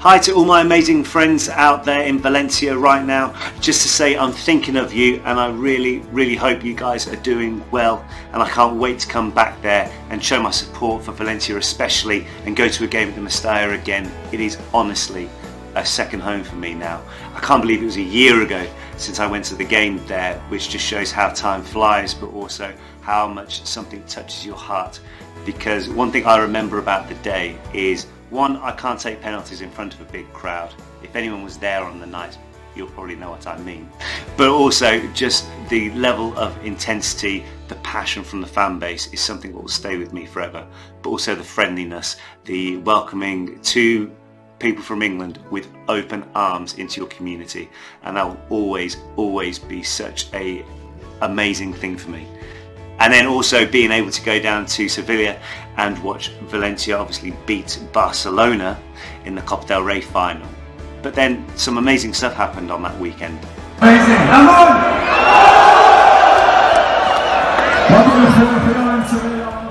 Hi to all my amazing friends out there in Valencia right now. Just to say I'm thinking of you and I really, really hope you guys are doing well and I can't wait to come back there and show my support for Valencia especially and go to a game at the Mestalla again. It is honestly a second home for me now. I can't believe it was a year ago since I went to the game there, which just shows how time flies, but also how much something touches your heart. Because one thing I remember about the day is one, I can't take penalties in front of a big crowd. If anyone was there on the night, you'll probably know what I mean. But also, just the level of intensity, the passion from the fan base is something that will stay with me forever. But also the friendliness, the welcoming to people from England with open arms into your community. And that will always, always be such a amazing thing for me and then also being able to go down to Sevilla and watch Valencia obviously beat Barcelona in the Copa del Rey final. But then some amazing stuff happened on that weekend. Amazing!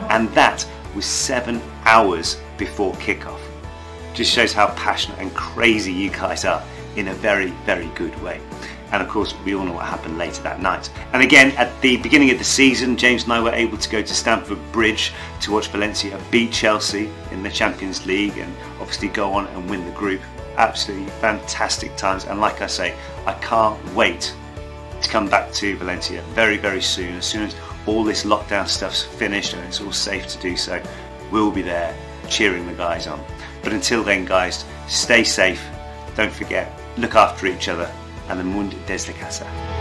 And that was seven hours before kickoff. Just shows how passionate and crazy you guys are in a very, very good way and of course we all know what happened later that night. And again, at the beginning of the season, James and I were able to go to Stamford Bridge to watch Valencia beat Chelsea in the Champions League and obviously go on and win the group. Absolutely fantastic times, and like I say, I can't wait to come back to Valencia very, very soon. As soon as all this lockdown stuff's finished and it's all safe to do so, we'll be there cheering the guys on. But until then, guys, stay safe. Don't forget, look after each other and the Mundo desde casa.